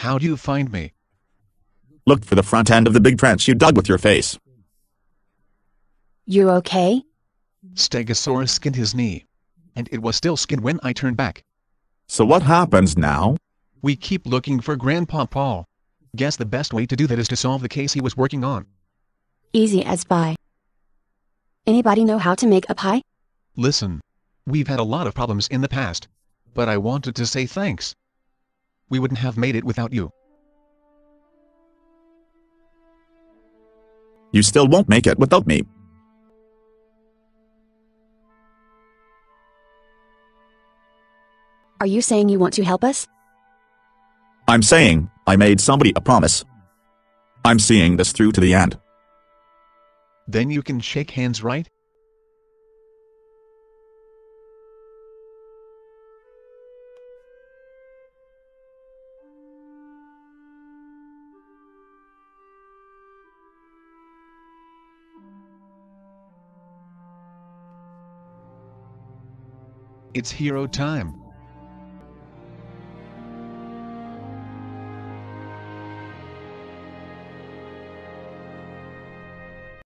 How do you find me? Look for the front end of the big trench you dug with your face. You okay? Stegosaurus skinned his knee. And it was still skinned when I turned back. So what happens now? We keep looking for Grandpa Paul. Guess the best way to do that is to solve the case he was working on. Easy as pie. Anybody know how to make a pie? Listen. We've had a lot of problems in the past. But I wanted to say thanks. We wouldn't have made it without you. You still won't make it without me. Are you saying you want to help us? I'm saying, I made somebody a promise. I'm seeing this through to the end. Then you can shake hands, right? It's hero time.